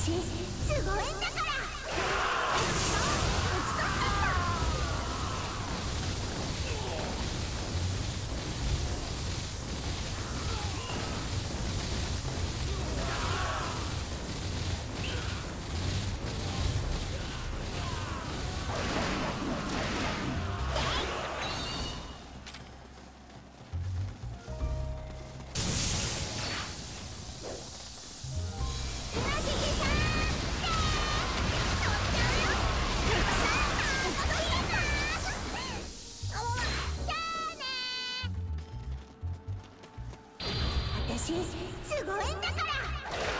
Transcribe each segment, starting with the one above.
すごいんだ。私すごいんだから。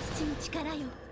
土の力よ。